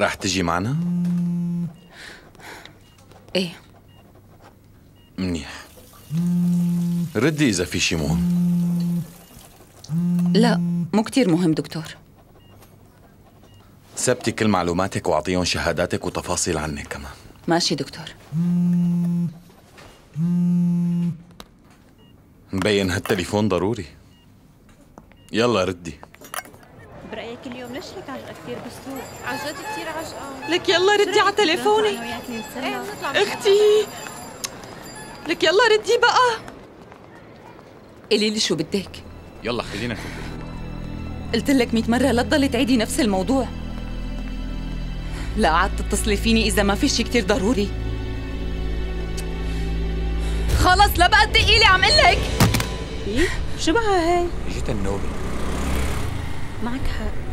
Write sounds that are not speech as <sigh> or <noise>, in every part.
راح تجي معنا؟ إيه. منيح. ردي إذا في شي مهم. لا مو كتير مهم دكتور. ثبتي كل معلوماتك وأعطيهم شهاداتك وتفاصيل عنك كمان. ماشي دكتور. مبين هالتليفون ضروري. يلا ردي. ليش هيك عجقة كثير بالسوق؟ عجقت كثير عجقة. لك يلا ردي على تليفوني. إيه أختي. لك يلا ردي بقى. قولي لي شو بدك. يلا خلينا البيت قلت لك 100 مرة لا تضلي تعيدي نفس الموضوع. لا عاد تتصلي فيني إذا ما في شي كتير ضروري. خلص لا بقى تدقي لي عم قلك إيه؟ شو بها هي؟ اجت النوبة. معك حق.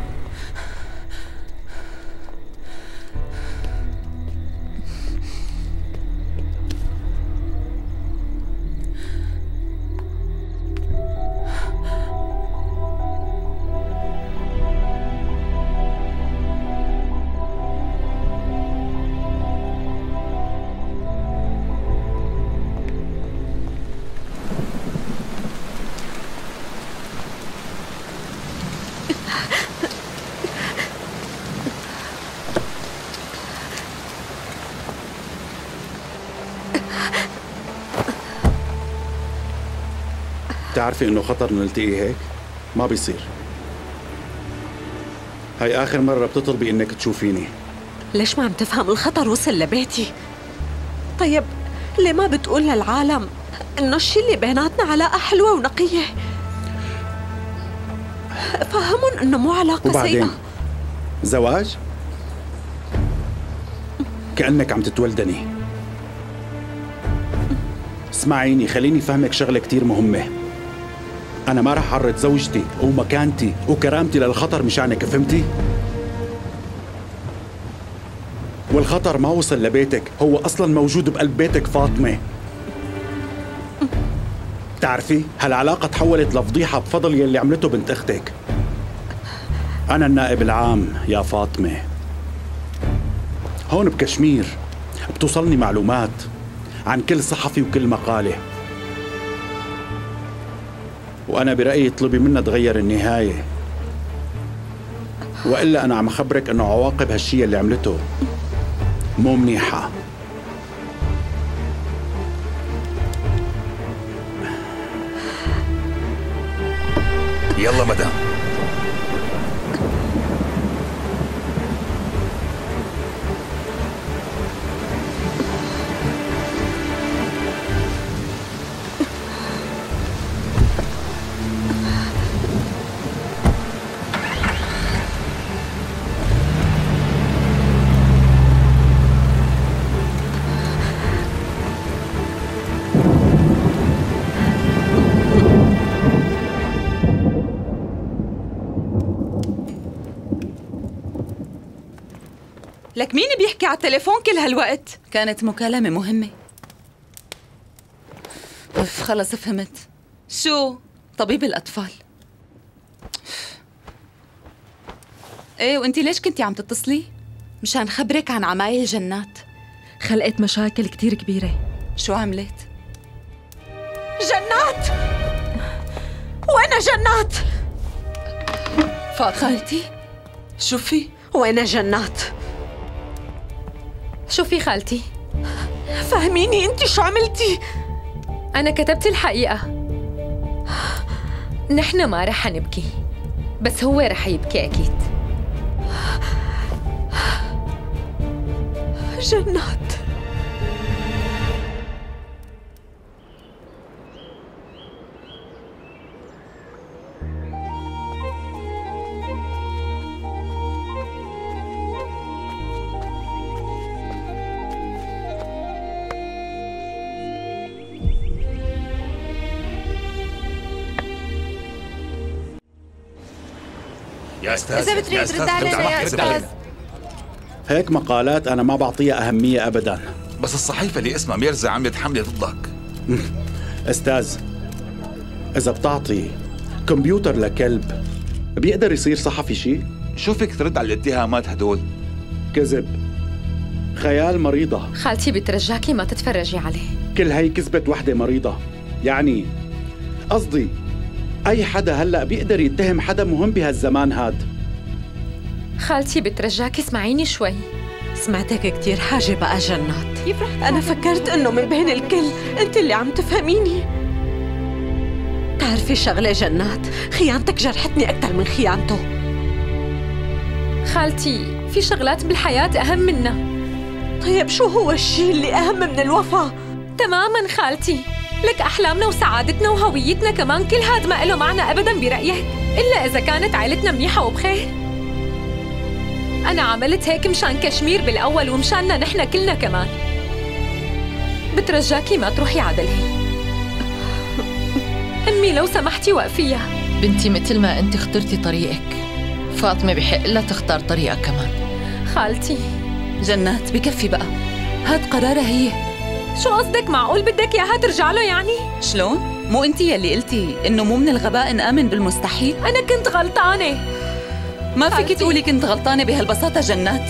بتعرفي إنه خطر نلتقي هيك؟ ما بيصير. هاي آخر مرة بتطلبي إنك تشوفيني. ليش ما عم تفهم الخطر وصل لبيتي؟ طيب ليه ما بتقول للعالم إنه الشي اللي بيناتنا علاقة حلوة ونقية؟ فهمهم إنه مو علاقة وبعدين؟ سيئة زواج؟ كأنك عم تتولدني. اسمعيني خليني فهمك شغلة كتير مهمة. أنا ما رح أعرض زوجتي ومكانتي وكرامتي للخطر مشانك فهمتي؟ والخطر ما وصل لبيتك هو أصلا موجود بقلب بيتك فاطمة. بتعرفي هالعلاقة تحولت لفضيحة بفضل يلي عملته بنت أختك. أنا النائب العام يا فاطمة. هون بكشمير بتوصلني معلومات عن كل صحفي وكل مقالة. وأنا برأيي اطلبي منا تغير النهاية. وإلا أنا عم أخبرك أنه عواقب هالشي اللي عملته مو منيحة. يلا مدام. لك مين بيحكي على التليفون كل هالوقت؟ كانت مكالمة مهمة. أوف خلص فهمت. شو طبيب الأطفال؟ إيه وانتي ليش كنتي عم تتصلي؟ مشان خبرك عن عمايل جنات خلقت مشاكل كتير كبيرة. شو عملت؟ جنات! وين جنات؟ فاطمة خالتي شو في؟ وين جنات؟ شوفي خالتي؟ فهميني انت شو عملتي؟ أنا كتبت الحقيقة. نحن ما رح نبكي بس هو رح يبكي أكيد. جنات. أستاذ. إذا بتريد ترد علينا يا أستاذ. هيك مقالات أنا ما بعطيها أهمية أبدا. بس الصحيفة اللي اسمها ميرزا عملت حملة ضدك. <laughs> أستاذ إذا بتعطي كمبيوتر لكلب بيقدر يصير صحفي شيء؟ شو فيك ترد على الاتهامات هدول؟ كذب. خيال مريضة. خالتي بترجاكي ما تتفرجي عليه. كل هي كذبة وحدة مريضة. يعني قصدي أي حدا هلأ بيقدر يتهم حدا مهم بهالزمان هاد. خالتي بترجاكي اسمعيني شوي. سمعتك كتير حاجة بقى جنات. كيف رح أنا فكرت إنه من بين الكل أنت اللي عم تفهميني. بتعرفي شغلة جنات خيانتك جرحتني أكثر من خيانته. خالتي في شغلات بالحياة أهم منها. طيب شو هو الشيء اللي أهم من الوفا؟ تماما خالتي. لك أحلامنا وسعادتنا وهويتنا كمان كل هاد ما له معنى أبدا برأيك إلا إذا كانت عائلتنا منيحة وبخير. أنا عملت هيك مشان كشمير بالأول ومشاننا نحن كلنا كمان. بترجاكي ما تروحي على دلهي أمي لو سمحتي وقفيها بنتي مثل ما أنت اخترتي طريقك. فاطمة بحق لها تختار طريقها كمان. خالتي. جنات بكفي بقى. هاد قرارها هي. شو قصدك؟ معقول بدك إياها ترجع له يعني؟ شلون؟ مو انت يلي قلتي إنه مو من الغباء نآمن بالمستحيل؟ أنا كنت غلطانة. ما فيك. تقولي كنت غلطانة بهالبساطة جنات.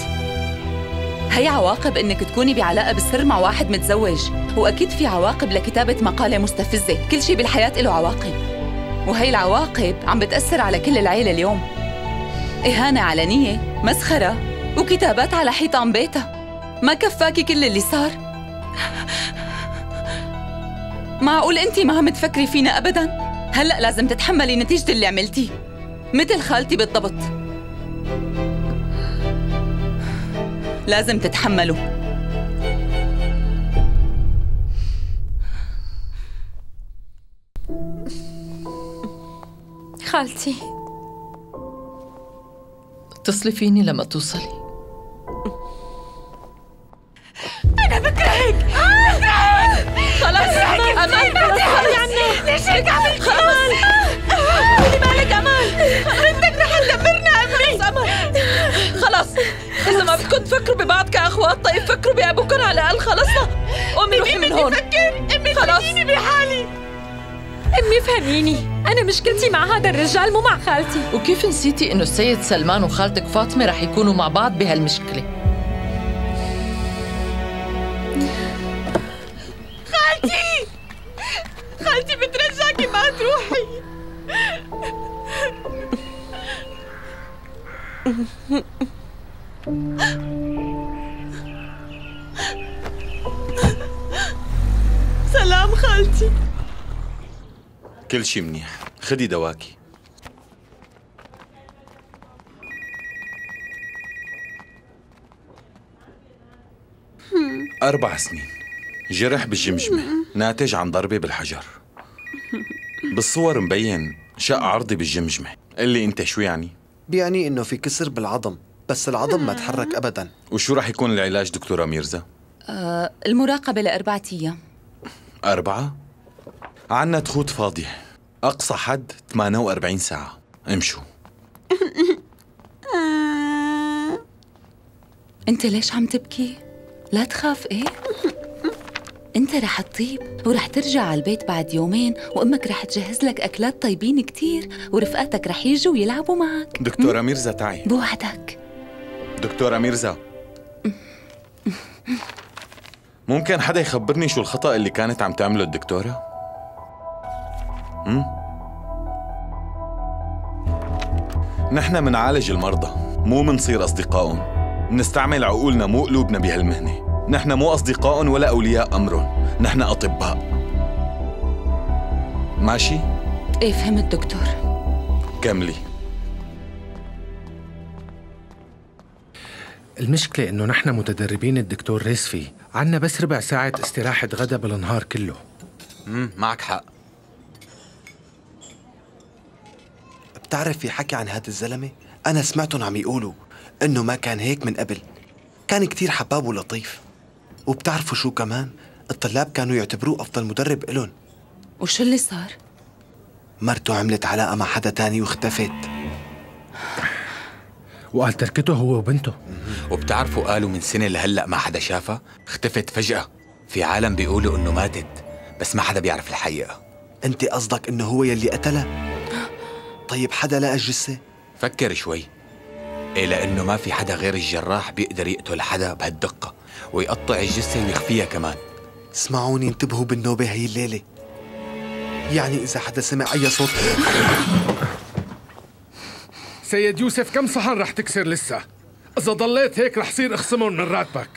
هي عواقب إنك تكوني بعلاقة بالسر مع واحد متزوج. وأكيد في عواقب لكتابة مقالة مستفزة. كل شيء بالحياة له عواقب. وهي العواقب عم بتأثر على كل العيلة اليوم. إهانة علنية مسخرة وكتابات على حيطان بيتها. ما كفاكي كل اللي صار. معقول انت ما عم تفكري فينا ابدا؟ هلأ لازم تتحملي نتيجة اللي عملتيه. مثل خالتي بالضبط. لازم تتحملوا. خالتي. اتصلي فيني لما توصلي. خلاص أمان خلاص عني ليش هيك عملتي خلاص خلي بالك أمان. بنتك رح تدمرنا أمي خلاص أمان. خلاص. إذا ما بدكم تفكروا ببعض كأخوات طيب فكروا بأبوكم على الأقل. خلصنا قومي روحي من هون. أمي خلاص. بحالي. أمي فهميني. أنا مشكلتي مع هذا الرجال مو مع خالتي. وكيف نسيتي إنه السيد سلمان وخالتك فاطمة رح يكونوا مع بعض بهالمشكلة؟ خالتي! بترجاكي ما تروحي سلام خالتي! كل شي منيح. خدي دواكي. أربع سنين. جرح بالجمجمة. ناتج عن ضربة بالحجر. <laughs> بالصور مبين شق عرضي بالجمجمة. قل لي أنت شو يعني؟ بيعني إنه في كسر بالعظم بس العظم ما تحرك ابدا. وشو رح يكون العلاج دكتورة ميرزا؟ آه المراقبة لأربعة أيام. أربعة؟ عنا تخوت فاضية. أقصى حد 48 ساعة. امشوا. <laughs> أنت ليش عم تبكي؟ لا تخاف إيه؟ <laughs> أنت رح تطيب ورح ترجع على البيت بعد يومين وأمك رح تجهز لك أكلات طيبين كتير ورفقاتك رح يجوا ويلعبوا معك. دكتورة ميرزا تعي. بوعدك. دكتورة ميرزا. ممكن حدا يخبرني شو الخطأ اللي كانت عم تعمله الدكتورة؟ هم؟ نحن منعالج المرضى مو منصير أصدقائهم. منستعمل عقولنا مو قلوبنا بهالمهنة. نحن مو أصدقائهم ولا أولياء أمرهم. نحن أطباء. ماشي؟ إيه فهمت دكتور. كملي. المشكلة إنه نحن متدربين الدكتور ريسفي. عنا بس ربع ساعة استراحة غدا بالنهار كله. امم معك حق. بتعرف في حكي عن هذا الزلمة؟ أنا سمعتهم عم يقولوا إنه ما كان هيك من قبل. كان كتير حباب ولطيف. وبتعرفوا شو كمان؟ الطلاب كانوا يعتبروه أفضل مدرب إلهم. وشو اللي صار؟ مرته عملت علاقة مع حدا تاني واختفت. وقال تركته هو وبنته. وبتعرفوا قالوا من سنة لهلأ ما حدا شافها؟ اختفت فجأة. في عالم بيقولوا إنه ماتت بس ما حدا بيعرف الحقيقة. أنت قصدك إنه هو يلي قتلها؟ طيب حدا لقى الجثة؟ فكر شوي. إيه لأنه ما في حدا غير الجراح بيقدر يقتل حدا بهالدقة. ويقطع الجثة ويخفيها كمان. اسمعوني انتبهوا بالنوبة هي الليلة. يعني إذا حدا سمع أي صوت. سيد يوسف كم صحن رح تكسر لسه؟ إذا ضليت هيك رح صير اخصمهم من راتبك.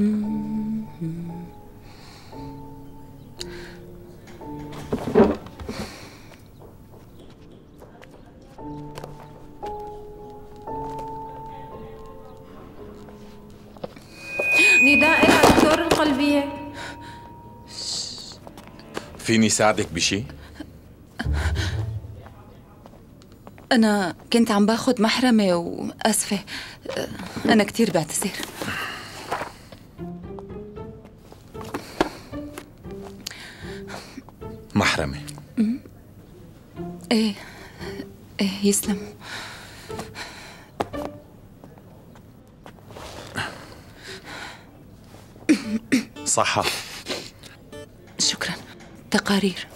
نداء القلبية فيني ساعدك بشي؟ أنا كنت عم باخد محرمة وأسفة. أنا كتير بعتذر. محرمة. إيه إيه يسلم. صحة. شكرا. تقارير.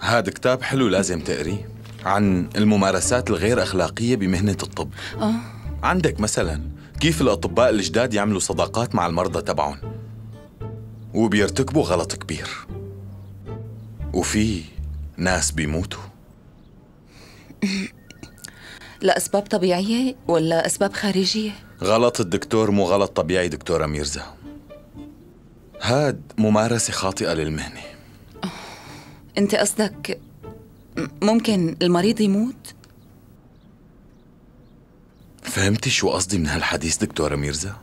هذا كتاب حلو لازم تقريه عن الممارسات الغير أخلاقية بمهنة الطب. آه. عندك مثلا كيف الأطباء الجداد يعملوا صداقات مع المرضى تبعهم؟ وبيرتكبوا غلط كبير وفي ناس بيموتوا <laughs> لأسباب طبيعية ولا أسباب خارجية؟ غلط الدكتور مو غلط طبيعي دكتورة ميرزا هاد ممارسة خاطئة للمهنة أنت قصدك ممكن المريض يموت؟ فهمتي شو قصدي من هالحديث دكتورة ميرزا؟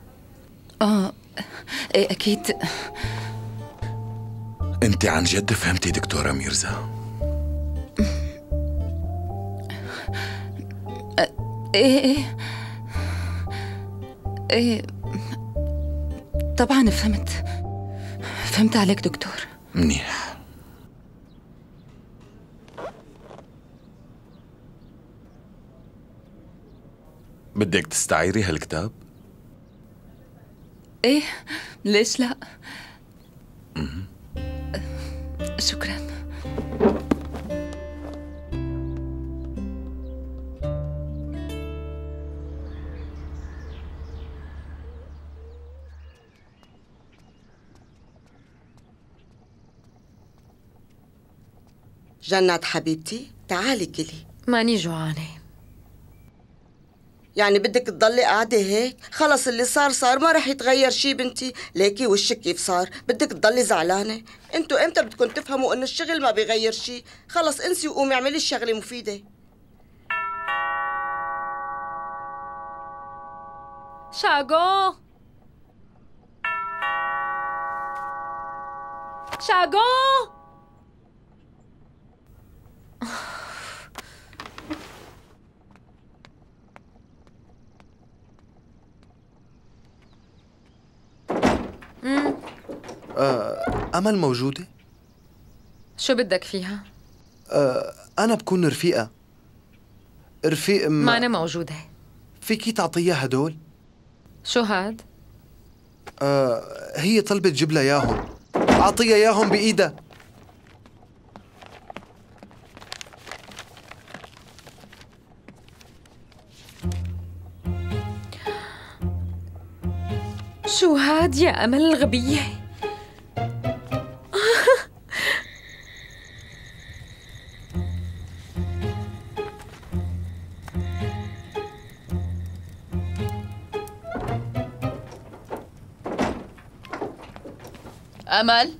آه إيه أكيد. أنت عن جد فهمتي دكتورة ميرزا؟ إيه إيه إيه. طبعا فهمت. فهمت عليك دكتور. منيح. بدك تستعيري هالكتاب؟ إيه ليش لا؟ شكرا. جنات حبيبتي تعالي كلي. ماني جوعانة. يعني بدك تضلي قاعدة هيك؟ خلص اللي صار صار. ما رح يتغير شي بنتي. ليكي وشك كيف صار؟ بدك تضلي زعلانة؟ انتو إمتى بدكم تفهموا انه الشغل ما بيغير شي؟ خلص انسي وقومي اعملي الشغلة مفيدة. شاغو شاغو آه أمل موجودة؟ شو بدك فيها؟ آه أنا بكون رفيقة رفيق ما ما أنا موجودة فيكي تعطيها هدول؟ شو هاد؟ آه هي طلبت جيب لها إياهم أعطيها إياهم بإيدها شو هاد يا أمل الغبية؟ <laughs> أمل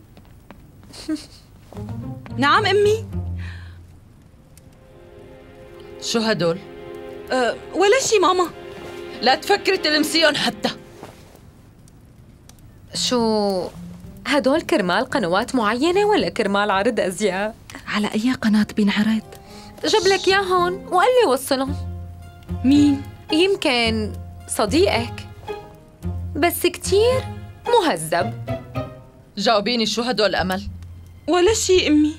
نعم أمي شو هدول؟ أه ولا شي ماما لا تفكري تلمسيهم حتى شو هدول كرمال قنوات معينة ولا كرمال عرض أزياء؟ على أي قناة بينعرض؟ جاب لك ياهن وقال لي وصلهم مين؟ يمكن صديقك بس كتير مهذب جاوبيني شو هدول أمل؟ ولا شي أمي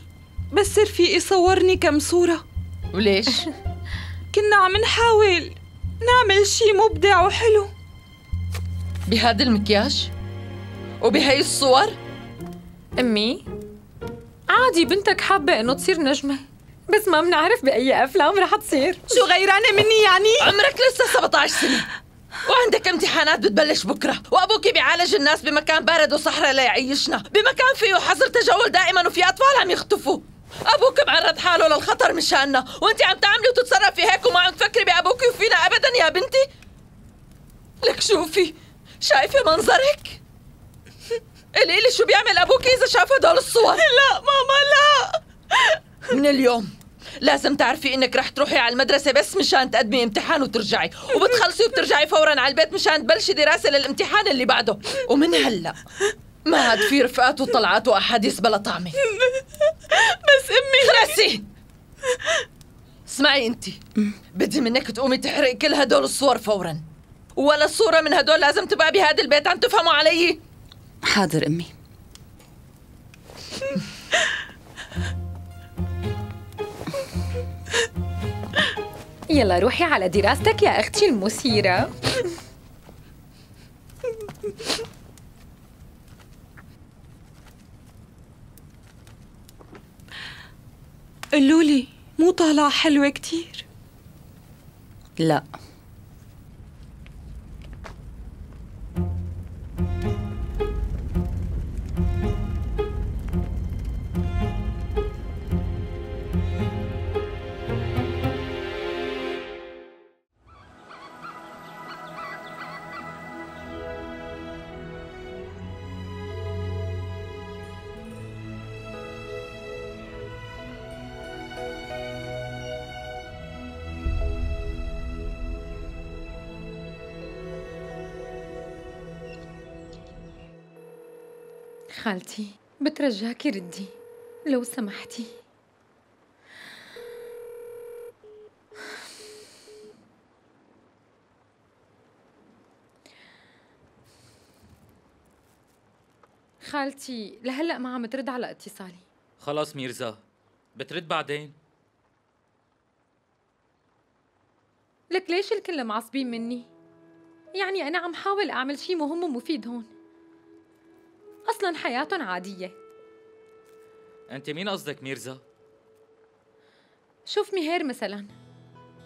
بس رفيقي صورني كم صورة وليش؟ <laughs> كنا عم نحاول نعمل شي مبدع وحلو بهذا المكياج؟ وبهي الصور؟ أمي؟ عادي بنتك حابة إنه تصير نجمة. بس ما بنعرف بأي أفلام رح تصير. شو غيرانة مني يعني؟ عمرك لسه 17 سنة. وعندك امتحانات بتبلش بكرة. وأبوك بيعالج الناس بمكان بارد وصحراء ليعيشنا بمكان فيه حظر تجول دائما وفي أطفال عم يختفوا أبوك معرض حاله للخطر مشاننا وأنت عم تعملي وتتصرفي هيك وما عم تفكري بأبوك وفينا أبدا يا بنتي. لك شوفي شايفة منظرك؟ قولي لي شو بيعمل أبوك إذا شاف هدول الصور؟ لا ماما لا. من اليوم لازم تعرفي إنك رح تروحي على المدرسة بس مشان تقدمي امتحان وترجعي وبتخلصي وبترجعي فورا على البيت مشان تبلشي دراسة للامتحان اللي بعده. ومن هلأ ما عاد في رفقات وطلعات وأحاديث بلا طعمة. بس أمي. خلصي. اسمعي انت بدي منك تقومي تحرقي كل هدول الصور فورا. ولا صورة من هدول لازم تبقى بهذا البيت عم تفهموا علي. حاضر أمي. يلا روحي على دراستك يا أختي المثيرة. قولولي مو طالعة حلوة كتير؟ لا. خالتي بترجاكي ردي لو سمحتي. خالتي لهلا ما عم ترد على اتصالي. خلاص ميرزا بترد بعدين؟ لك ليش الكل معصبين مني؟ يعني أنا عم حاول أعمل شي مهم ومفيد هون. أصلا حياتهم عادية. أنت مين قصدك ميرزا؟ شوف ميهير مثلا.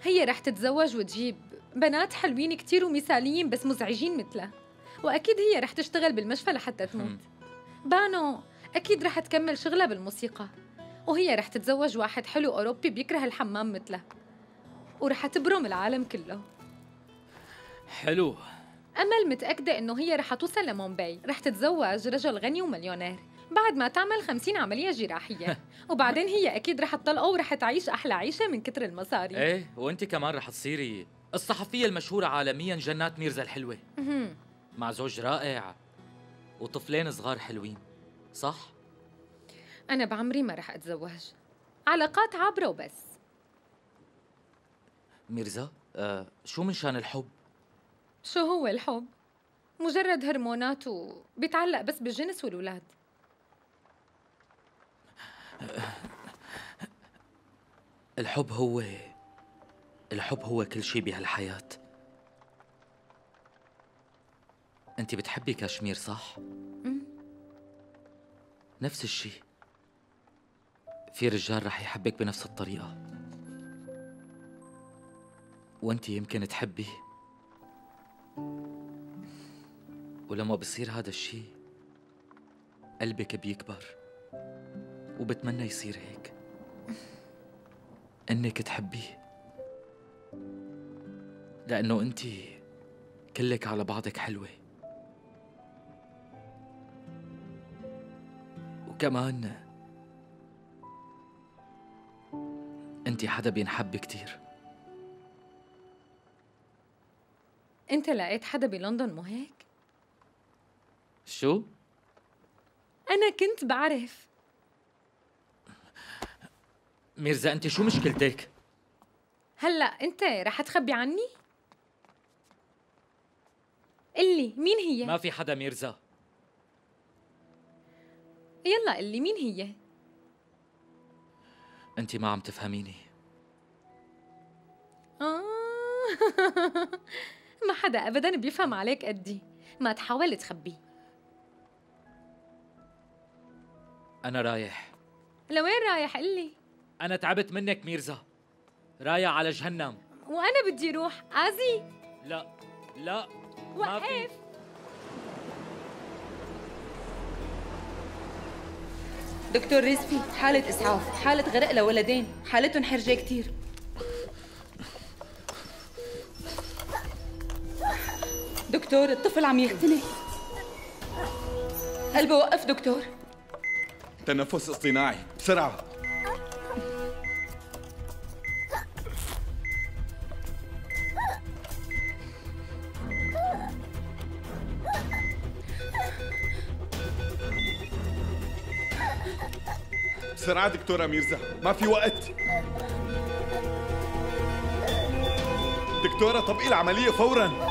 هي رح تتزوج وتجيب بنات حلوين كتير ومثاليين بس مزعجين مثلها. وأكيد هي رح تشتغل بالمشفى لحتى تموت. بانو أكيد رح تكمل شغلها بالموسيقى. وهي رح تتزوج واحد حلو أوروبي بيكره الحمام مثلها. ورح تبرم العالم كله. حلو. أمل متأكدة إنه هي رح توصل لمومباي. رح تتزوج رجل غني ومليونير. بعد ما تعمل خمسين عملية جراحية. <laughs> وبعدين هي أكيد رح تطلقه ورح تعيش أحلى عيشة من كتر المصاري. إيه وأنت كمان رح تصيري الصحفية المشهورة عالميا جنات ميرزا الحلوة. مع زوج رائع وطفلين صغار حلوين. صح؟ أنا بعمري ما رح أتزوج. علاقات عابرة وبس. ميرزا آه شو من شان الحب؟ شو هو الحب؟ مجرد هرمونات وبيتعلق بس بالجنس والولاد الحب هو الحب هو كل شيء بهالحياة انت بتحبي كاشمير صح؟ مم. نفس الشيء في رجال رح يحبك بنفس الطريقة وانت يمكن تحبي ولما بصير هذا الشيء قلبك بيكبر وبتمنى يصير هيك. إنك تحبيه. لأنه انت كلك على بعضك حلوة. وكمان انت حدا بينحب كتير. أنت لقيت حدا بلندن مو هيك؟ شو؟ أنا كنت بعرف ميرزا أنت شو مشكلتك؟ هلأ أنت رح تخبي عني؟ قلي مين هي؟ ما في حدا ميرزا يلا قلي مين هي؟ أنت ما عم تفهميني آه <laughs> ما حدا ابدا بيفهم عليك قدي. ما تحاول تخبي أنا رايح. لوين رايح؟ قلي أنا تعبت منك ميرزا. رايح على جهنم. وأنا بدي روح. ازي لا لا وقف. دكتور رزفي حالة إسعاف حالة غرق لولدين. حالتهم حرجة كتير. دكتور الطفل عم يختنق قلبه وقف دكتور؟ تنفس اصطناعي بسرعة. بسرعة دكتورة ميرزا ما في وقت. دكتورة طبقي العملية فورا.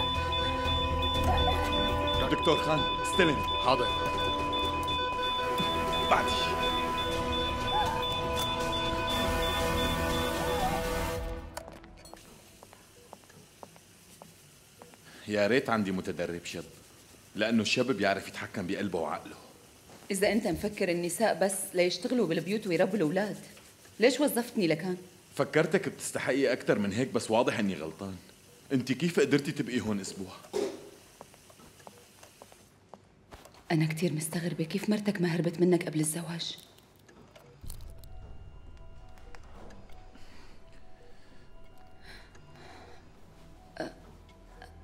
دكتور خان استلم حاضر. بعدي. يا ريت عندي متدرب شاب لأنه الشاب بيعرف يتحكم بقلبه وعقله. إذا أنت مفكر النساء بس ليشتغلوا بالبيوت ويربوا الأولاد ليش وظفتني لكان؟ فكرتك بتستحقي أكثر من هيك بس واضح إني غلطان. أنت كيف قدرتي تبقي هون أسبوع؟ أنا كتير مستغربة كيف مرتك ما هربت منك قبل الزواج؟ أ-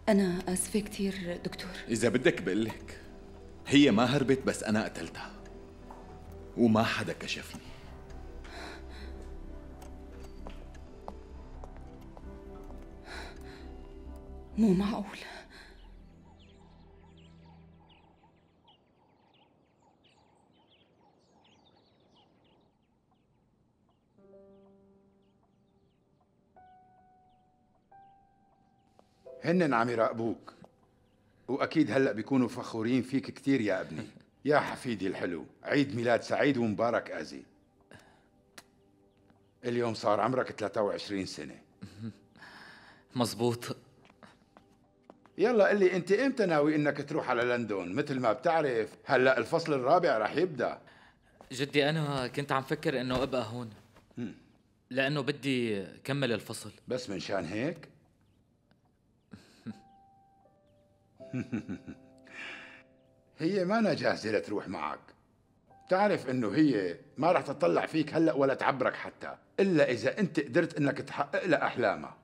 أنا آسفة كتير دكتور. إذا بدك بقلك هي ما هربت بس أنا قتلتها وما حدا كشفني. مو معقول. هنن عم يراقبوك. وأكيد هلأ بيكونوا فخورين فيك كثير يا أبني. يا حفيدي الحلو عيد ميلاد سعيد ومبارك أزي. اليوم صار عمرك 23 سنة. <laughs> مزبوط يلا قل لي أنت إمتى ناوي إنك تروح على لندن؟ مثل ما بتعرف هلأ الفصل الرابع رح يبدأ. جدي أنا كنت عم فكر إنه أبقى هون. لأنه بدي كمل الفصل. بس من شان هيك؟ <laughs> هي ما أنا جاهزة لتروح معك. بتعرف إنه هي ما رح تطلع فيك هلأ ولا تعبرك حتى إلا إذا أنت قدرت إنك تحقق لها أحلامها.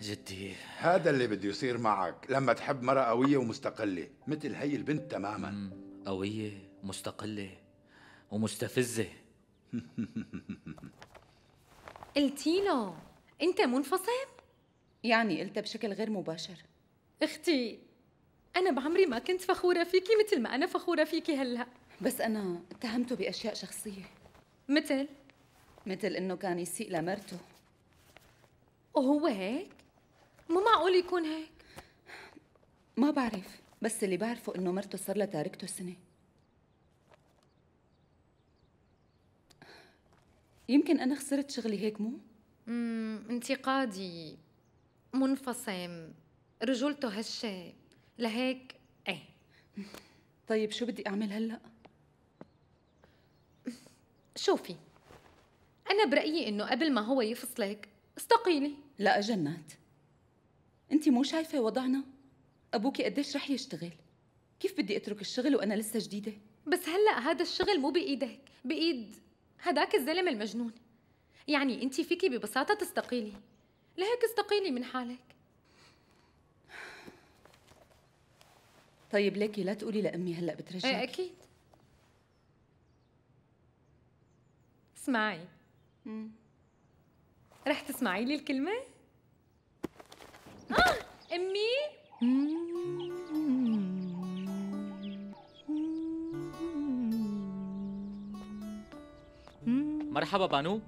جدي. هذا اللي بده يصير معك لما تحب مرأة قوية ومستقلة مثل هي البنت تماما. قوية مستقلة ومستفزة. <laughs> قلتي له أنت منفصل يعني قلتها بشكل غير مباشر. أختي أنا بعمري ما كنت فخورة فيكي مثل ما أنا فخورة فيكي هلأ. بس أنا اتهمته بأشياء شخصية. مثل؟ مثل إنه كان يسيء لمرته. وهو هيك؟ مو معقول يكون هيك؟ ما بعرف بس اللي بعرفه إنه مرته صار لها تاركته سنة. يمكن أنا خسرت شغلي هيك مو؟ امم انتقادي. منفصم رجولته هشة لهيك إيه طيب شو بدي أعمل هلأ؟ شوفي أنا برأيي إنه قبل ما هو يفصلك استقيلي لا جنات انت مو شايفة وضعنا؟ أبوكي قديش رح يشتغل؟ كيف بدي أترك الشغل وأنا لسه جديدة؟ بس هلأ هذا الشغل مو بإيدك بإيد هداك الزلم المجنون يعني انت فيكي ببساطة تستقيلي لهيك استقيلي من حالك. طيب ليكي لا تقولي لأمي هلأ بترجعك. إيه أكيد. اسمعي. رح تسمعي لي الكلمة؟ آه أمي؟ مرحبا بانو.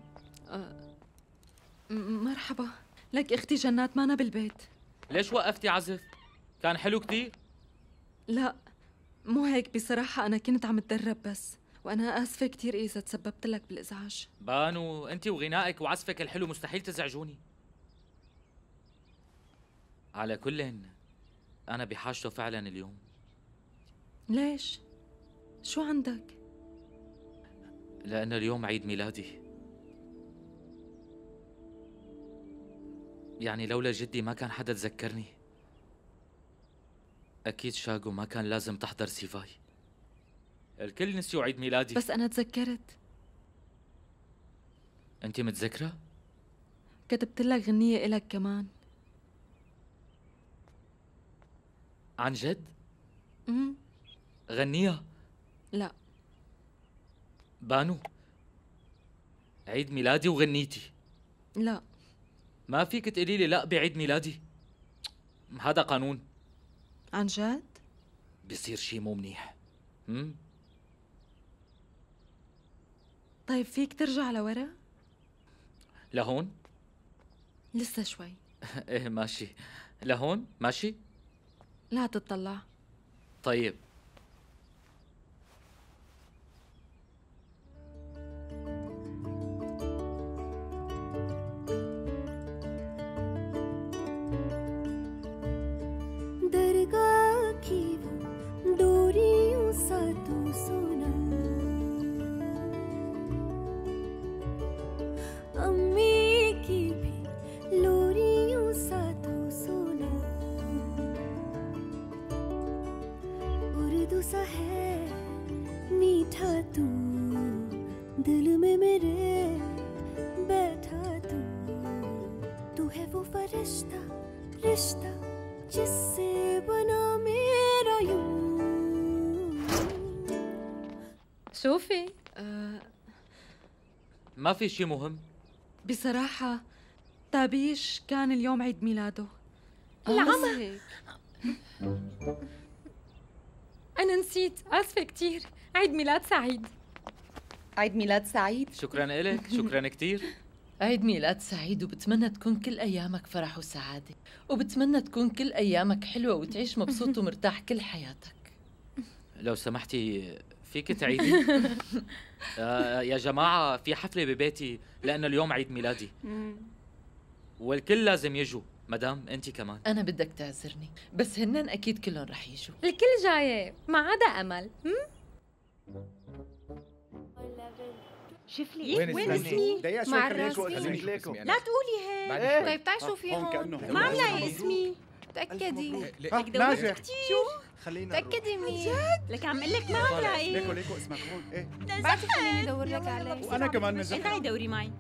م- مرحبا. لك أختي جنات مانا بالبيت. ليش وقفتي عزف؟ كان حلو كتير؟ لا مو هيك بصراحة. أنا كنت عم اتدرب بس وأنا آسفة كتير إذا تسببت لك بالإزعاج. بانو انت وغنائك وعزفك الحلو مستحيل تزعجوني. على كل أنا بحاجته فعلا اليوم. ليش؟ شو عندك؟ لأنه اليوم عيد ميلادي. يعني لولا جدي ما كان حدا تذكرني. أكيد شاغو ما كان لازم تحضر سيفاي. الكل نسيوا عيد ميلادي. بس أنا تذكرت. أنت متذكرة؟ كتبت لك غنية إلك كمان. عن جد؟ امم غنيها لا. بانو عيد ميلادي وغنيتي. لا. ما فيك تقولي لي لا بعيد ميلادي هذا قانون عن جد؟ بصير شي مو منيح هم؟ طيب فيك ترجع لورا؟ لهون؟ لسه شوي <laughs> إيه ماشي لهون ماشي؟ لا تطلع طيب है वो फरिश्ता रिश्ता जिससे बना मेरा यूं شوفي آه ما في شي مهم بصراحة تابيش كان اليوم عيد ميلاده العمى. بس هيك. أنا نسيت آسفة كتير عيد ميلاد سعيد عيد ميلاد سعيد شكرا إلك شكرا كتير عيد ميلاد سعيد وبتمنى تكون كل أيامك فرح وسعادة وبتمنى تكون كل أيامك حلوة وتعيش مبسوط ومرتاح كل حياتك. لو سمحتي فيك تعيدي؟ <laughs> آه يا جماعة في حفلة ببيتي لأنه اليوم عيد ميلادي. والكل لازم يجوا. مدام أنت كمان. أنا بدك تعذرني بس هنن أكيد كلهم رح يجوا. الكل جاية ما عدا أمل. هم؟ شوف وين لي وين اسمي؟ اسمي؟ مع خليني شوي الراسي. خليني ليكو لا تقولي هيك. طيب تعي شوفي هون ما عم. لاقي اسمي؟ تأكدي. لك كتير خلينا تأكدي منيح لك عم أقول لك ما عم لاقي ليكو ليكو اسمك. هون إيه. بعد خليني ادور لك عليه وأنا كمان نجحت. تعي دوري معي.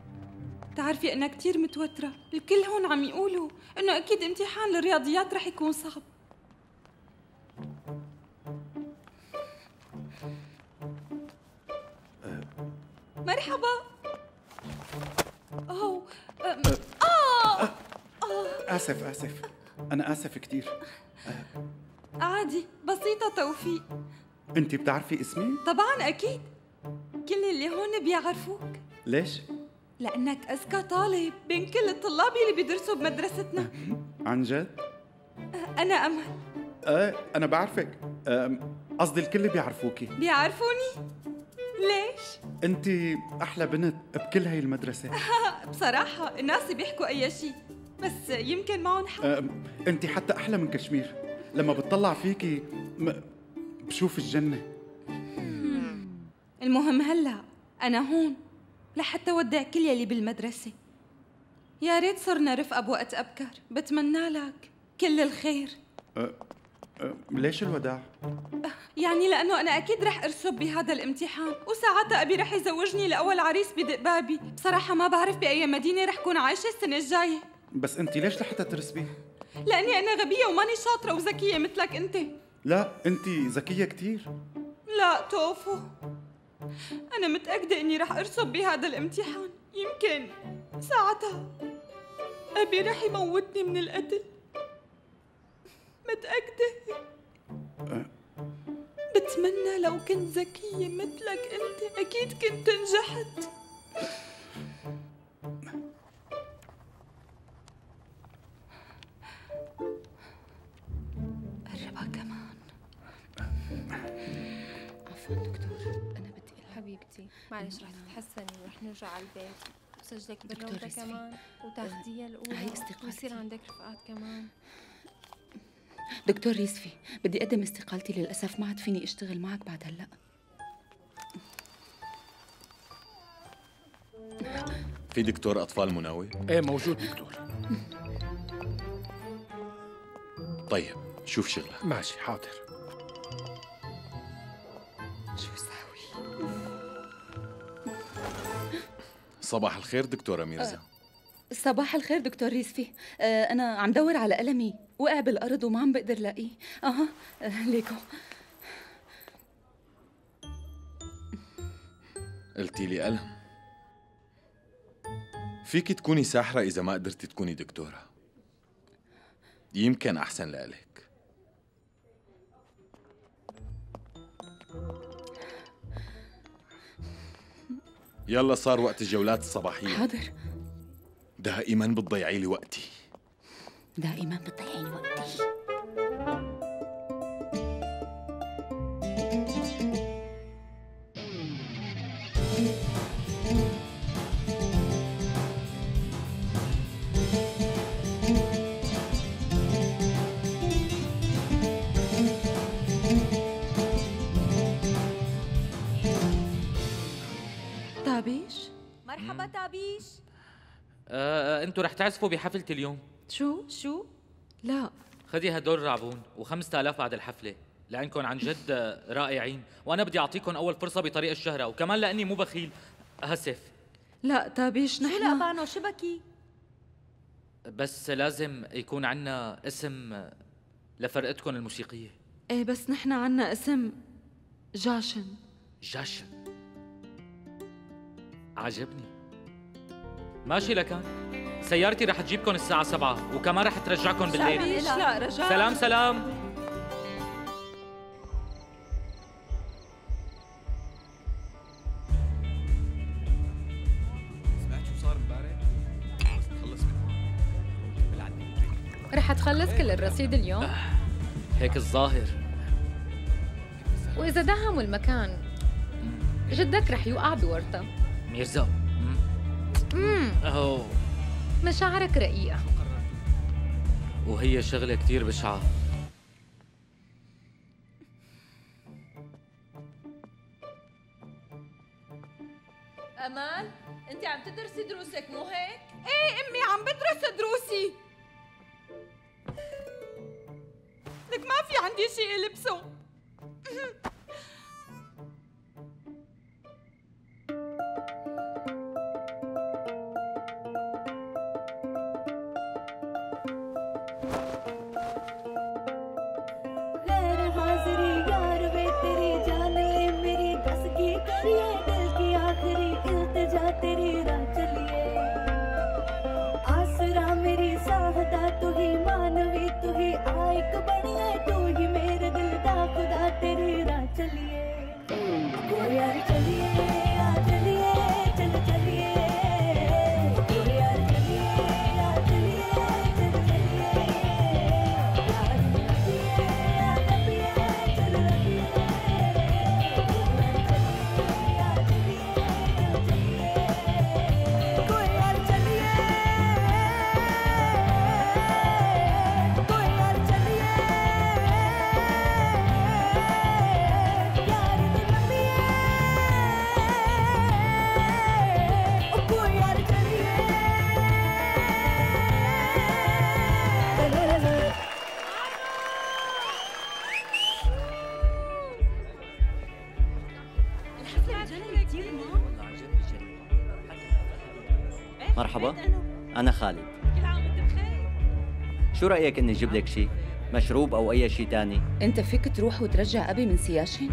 بتعرفي أنا كتير متوترة. الكل هون عم يقولوا إنه أكيد امتحان الرياضيات رح يكون صعب. مرحبا. أوه آه. آسف آسف. أنا آسف كتير. عادي بسيطة توفيق. أنت بتعرفي اسمي؟ طبعا أكيد. كل اللي هون بيعرفوك. ليش؟ لأنك أذكى طالب بين كل الطلاب اللي بيدرسوا بمدرستنا. عن جد؟ أنا أمل. آه أنا بعرفك. قصدي الكل بيعرفوكي. بيعرفوني؟ ليش؟ أنت أحلى بنت بكل هاي المدرسة. <laughs> بصراحة الناس بيحكوا أي شيء بس يمكن معهم حق. أنت حتى أحلى من كشمير. لما بتطلع فيكي م... بشوف الجنة. المهم هلا أنا هون لحتى ودع كل يلي بالمدرسة. يا ريت صرنا رفقة بوقت أبكر بتمنى لك كل الخير. آه، ليش الوداع؟ يعني لأنه أنا أكيد رح أرسب بهذا الامتحان وساعتها أبي رح يزوجني لأول عريس بدق بابي. بصراحة ما بعرف بأي مدينة رح كون عايشة السنة الجاية. بس أنت ليش لحتى ترسبي؟ لأني أنا غبية وماني شاطرة وذكية مثلك أنت. لا أنت ذكية كتير. لا توفو. أنا متأكدة إني رح أرسب بهذا الامتحان. يمكن ساعتها. أبي رح يموتني من القتل. متأكدة؟ بتمنى لو كنت ذكية مثلك أنت أكيد كنت نجحت. قربها كمان. عفوا دكتور. أنا بدي حبيبتي. معلش رح تتحسني ورح نرجع على البيت. وسجلك بالروضة. كمان وتاخديها الأولى. هاي استقالتي. ويصير عندك رفقات كمان. دكتور ريسفي بدي أقدم استقالتي للأسف ما عاد فيني أشتغل معك بعد هلأ. في دكتور أطفال مناوي؟ إيه موجود دكتور. طيب شوف شغلك ماشي حاضر. شو ساوي؟ صباح الخير دكتورة ميرزا. صباح الخير دكتور ريسفي. آه أنا عم دور على قلمي. وقع بالأرض وما عم بقدر لاقيه أها آه ليكو قلتي لي ألم فيك تكوني ساحرة إذا ما قدرتي تكوني دكتورة. يمكن أحسن لإلك. يلا صار وقت الجولات الصباحية. حاضر. دائما بتضيعي لي وقتي. دائما بتضيعين وقتي. أنتوا رح تعزفوا بحفلتي اليوم. شو؟ شو؟ لا. خدي هدول عربون و5000 بعد الحفلة لانكم عن جد رائعين. وأنا بدي اعطيكم أول فرصة بطريق الشهرة وكمان لأني مو بخيل. هسف لا تابيش شو نحن شو بكي؟ بس لازم يكون عنا اسم لفرقتكم الموسيقية. إيه بس نحن عنا اسم جاشن. جاشن. عجبني. ماشي لكان. سيارتي رح تجيبكم الساعة سبعة وكمان رح ترجعكم بالليل. لا؟ رجاء سلام سلام. رح تخلص كل الرصيد اليوم؟ هيك الظاهر. وإذا دهموا المكان جدك رح يوقع بورطة. ميرزا. امم أوه. مشاعرك رقيقة. وهي شغلة كتير بشعة شو رأيك إني أجيب لك شيء؟ مشروب أو أي شيء تاني؟ أنت فيك تروح وترجع أبي من سياشن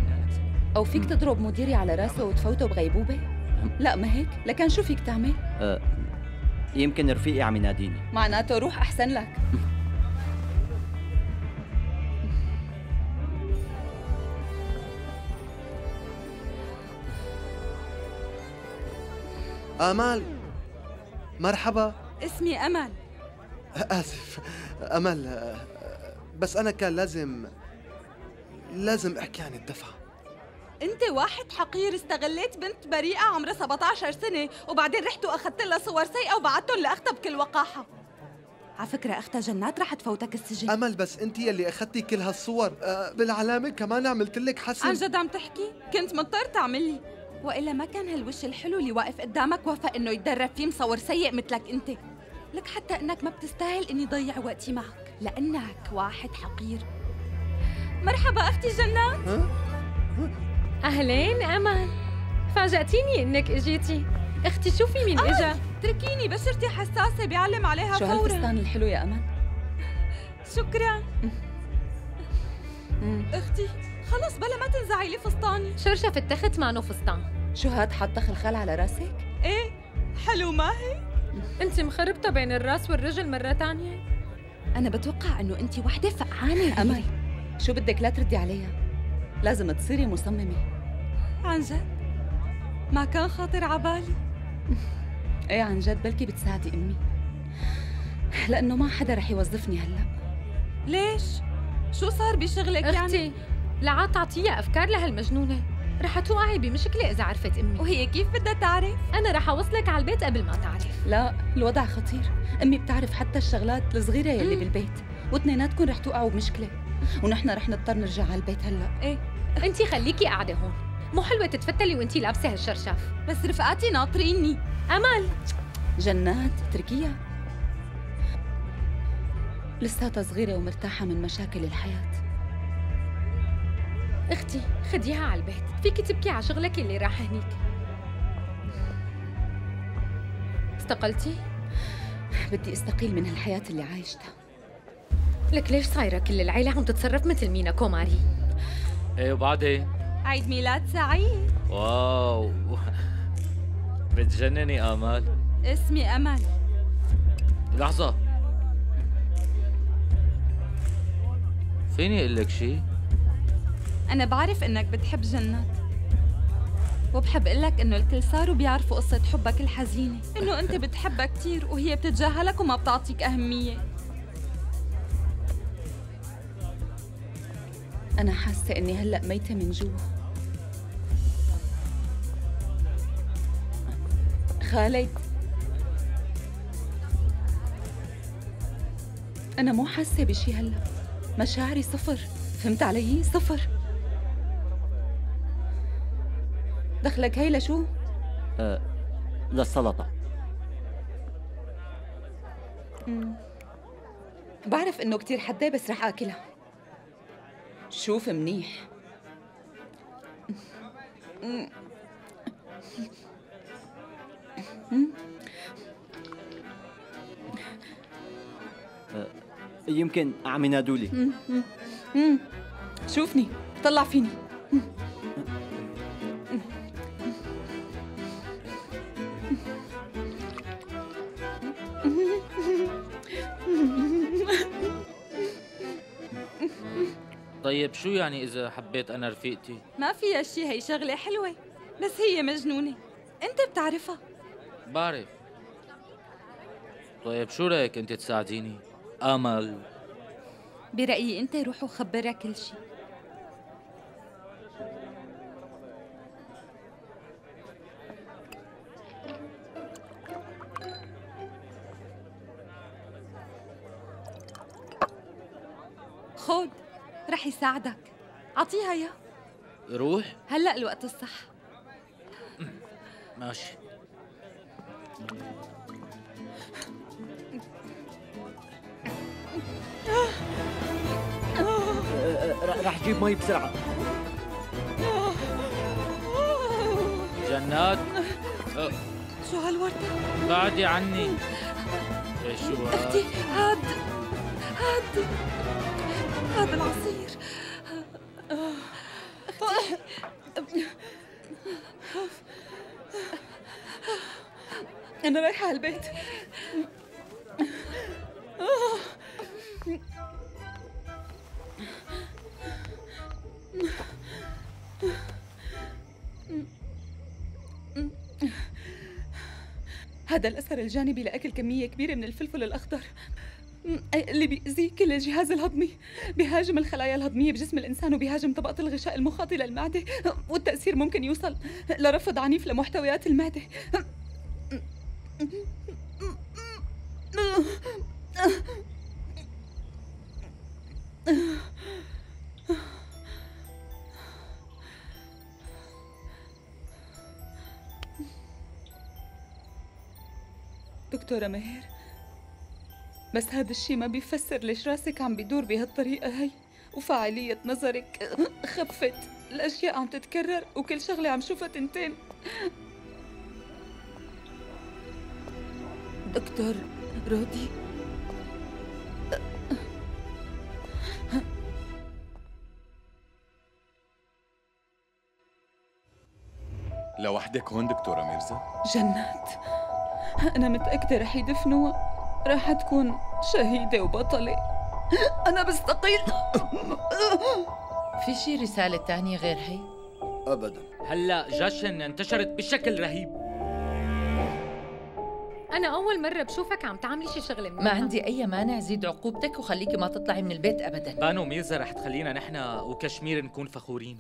أو فيك تضرب مديري على راسه وتفوته بغيبوبة؟ لا ما هيك. لكان شو فيك تعمل؟ أه يمكن رفيقي عم يناديني. معناته روح أحسن لك. آمال مرحبا. اسمي أمل. آسف أمل بس أنا كان لازم لازم أحكي عن الدفعة أنت واحد حقير استغليت بنت بريئة عمرها 17 سنة وبعدين رحت وأخذت لها صور سيئة وبعتهم لاختها بكل وقاحة. على فكرة أختها جنات رح تفوتك السجن. أمل بس أنت يلي أخذتي كل هالصور آه بالعلامة كمان عملت لك حسن. عن جد عم تحكي؟ كنت مضطر تعمل لي. وإلا ما كان هالوش الحلو اللي واقف قدامك وافق إنه يتدرب فيه مصور سيء مثلك أنت. لك حتى أنك ما بتستاهل إني ضيع وقتي معك لأنك واحد حقير. مرحبا أختي جنات أهلين أمل. فاجأتيني إنك إجيتي. أختي شوفي مين آه، إجا. اتركيني بشرتي حساسة بيعلم عليها شو فورا. هالفستان الحلو يا أمل؟ شكرا. أختي خلص بلا ما تنزعي لي فستاني. شرشف التخت مانو فستان. شو هاد حاطة خلخال على راسك؟ إيه حلو ما هيك؟ انت مخربطة بين الراس والرجل مرة تانية؟ أنا بتوقع إنه أنت وحدة فقعانة أمل شو بدك لا تردي عليها. لازم تصيري مصممة. عن جد؟ ما كان خاطر عبالي <laughs> إيه عن جد بلكي بتساعدي أمي. لأنه ما حدا رح يوظفني هلأ. ليش؟ شو صار بشغلك يعني؟ أختي لا تعطيها أفكار لهالمجنونة. رح توقعي بمشكلة إذا عرفت أمي. وهي كيف بدها تعرف؟ أنا رح أوصلك على البيت قبل ما تعرف. لا الوضع خطير. أمي بتعرف حتى الشغلات الصغيرة يلي بالبيت واثنيناتكم رح توقعوا بمشكلة. ونحن رح نضطر نرجع على البيت هلأ. إيه. انتي خليكي قاعدة هون. مو حلوة تتفتلي وانتي لابسة هالشرشاف. بس رفقاتي ناطريني. أمل. جنات اتركيها لساتها صغيرة ومرتاحة من مشاكل الحياة. أختي خديها على البيت. فيكي تبكي على شغلك اللي راح هنيك. استقلتي؟ بدي أستقيل من هالحياة اللي عايشتها. لك ليش صايرة كل العيلة عم تتصرف مثل مينا كوماري؟ إيه وبعدين؟ عيد ميلاد سعيد. واو. بتجنني آمال. اسمي أمل. لحظة. فيني أقول لك شيء؟ أنا بعرف إنك بتحب جنات. وبحب اقلك إنه الكل صاروا بيعرفوا قصة حبك الحزينة. إنه أنت بتحبها كتير وهي بتتجاهلك وما بتعطيك أهمية. أنا حاسة إني هلأ ميتة من جوا خالد أنا مو حاسة بشي هلأ. مشاعري صفر. فهمت علي؟ صفر. دخلك هي لشو؟ أه للسلطة مم. بعرف إنه كتير حدة بس رح آكلها شوف منيح مم. مم. أه يمكن عم ينادولي. شوفني طلع فيني طيب شو يعني إذا حبيت أنا رفيقتي؟ ما فيها شي هي شغلة حلوة بس هي مجنونة. أنت بتعرفها. بعرف. طيب شو رأيك أنت تساعديني؟ آمل. برأيي أنت روح وخبرها كل شي. رح يساعدك. أعطيها يا. روح هلأ الوقت الصح. ماشي. رح- جيب مي بسرعة. جنات. أه، شو هالوردة بعدي عني. شو هاد؟ أختي هاد هاد. هاد العصير. أنا رايحة على البيت. هذا الأثر الجانبي لأكل كمية كبيرة من الفلفل الأخضر. اللي بيأذيك الجهاز الهضمي. بيهاجم الخلايا الهضمية بجسم الإنسان وبيهاجم طبقة الغشاء المخاطي للمعدة والتأثير ممكن يوصل لرفض عنيف لمحتويات المعدة. دكتورة ماهر. بس هذا الشي ما بيفسر ليش راسك عم بيدور بهالطريقة هي. وفاعلية نظرك <laughs> خفت. الأشياء عم تتكرر وكل شغلة عم شوفها تنتين. دكتور رودي. لوحدك هون دكتورة ميرزا؟ جنات. أنا متأكدة رح يدفنوها. رح تكون شهيدة وبطلة. أنا بستقيل. في شي رسالة تانية غير هي؟ ابدا. هلأ جاشن انتشرت بشكل رهيب. أنا أول مرة بشوفك عم تعملي شي شغلة ما عندي أي مانع زيد عقوبتك وخليكي ما تطلعي من البيت أبدا. بانو ميرزا رح تخلينا نحن وكشمير نكون فخورين.